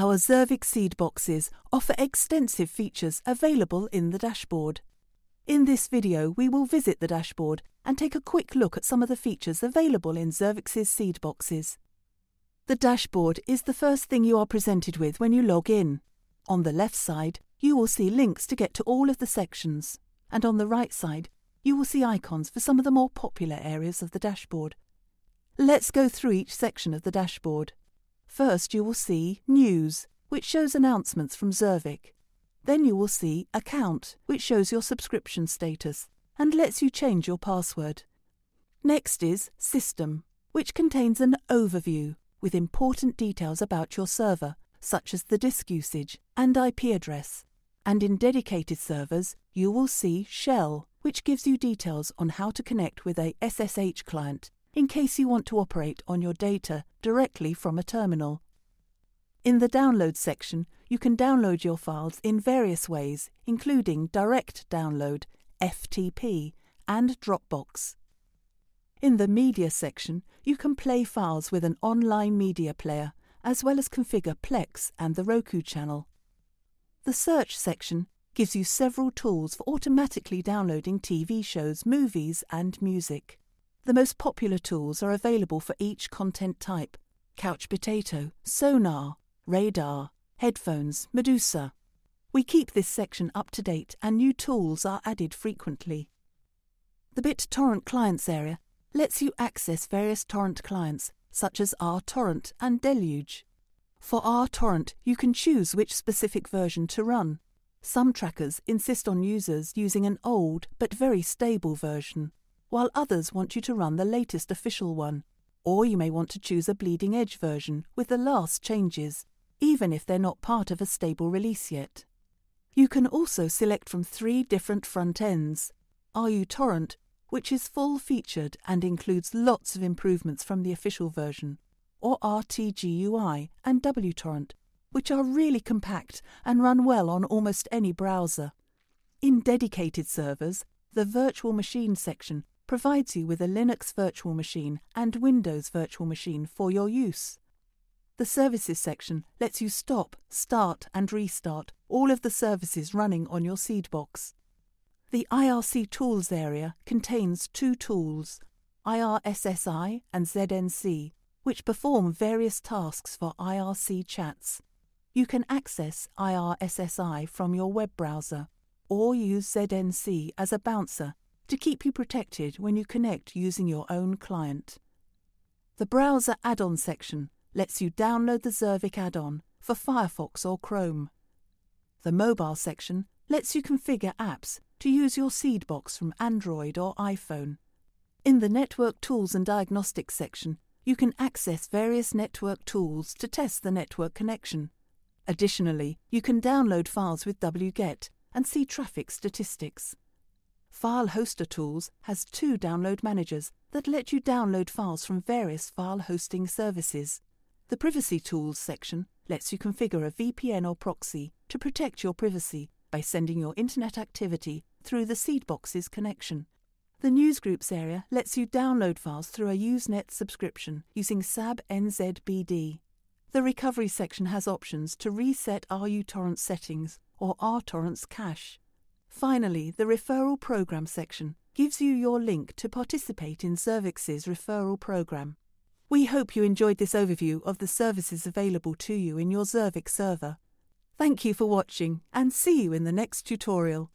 Our Xirvik seed boxes offer extensive features available in the dashboard. In this video, we will visit the dashboard and take a quick look at some of the features available in Xirvik's seed boxes. The dashboard is the first thing you are presented with when you log in. On the left side, you will see links to get to all of the sections, and on the right side, you will see icons for some of the more popular areas of the dashboard. Let's go through each section of the dashboard. First, you will see News, which shows announcements from Xirvik. Then you will see Account, which shows your subscription status and lets you change your password. Next is System, which contains an overview with important details about your server, such as the disk usage and IP address. And in dedicated servers, you will see Shell, which gives you details on how to connect with a SSH client in case you want to operate on your data directly from a terminal. In the Download section, you can download your files in various ways, including Direct Download, FTP, and Dropbox. In the Media section, you can play files with an online media player, as well as configure Plex and the Roku channel. The Search section gives you several tools for automatically downloading TV shows, movies, and music. The most popular tools are available for each content type Couch Potato, Sonarr, Radarr, Headphones, Medusa. We keep this section up to date and new tools are added frequently. The BitTorrent Clients area lets you access various torrent clients such as RTorrent and Deluge. For RTorrent, you can choose which specific version to run. Some trackers insist on users using an old but very stable version while others want you to run the latest official one. Or you may want to choose a bleeding edge version with the last changes, even if they're not part of a stable release yet. You can also select from three different front ends RUTorrent, which is full featured and includes lots of improvements from the official version, or RTGUI and WTorrent, which are really compact and run well on almost any browser. In dedicated servers, the virtual machine section provides you with a Linux virtual machine and Windows virtual machine for your use. The Services section lets you stop, start, and restart all of the services running on your Seedbox. The IRC Tools area contains two tools, IRSSI and ZNC, which perform various tasks for IRC chats. You can access IRSSI from your web browser or use ZNC as a bouncer to keep you protected when you connect using your own client. The Browser Add-on section lets you download the Xirvik add-on for Firefox or Chrome. The Mobile section lets you configure apps to use your Seedbox from Android or iPhone. In the Network Tools and Diagnostics section, you can access various network tools to test the network connection. Additionally, you can download files with wget and see traffic statistics. File Hoster Tools has two download managers that let you download files from various file hosting services. The Privacy Tools section lets you configure a VPN or proxy to protect your privacy by sending your internet activity through the Seedbox's connection. The Newsgroups area lets you download files through a Usenet subscription using SABnzbd. The Recovery section has options to reset RUTorrent settings or RTorrent's cache. Finally, the Referral Program section gives you your link to participate in Xirvik's referral program. We hope you enjoyed this overview of the services available to you in your Xirvik server. Thank you for watching and see you in the next tutorial.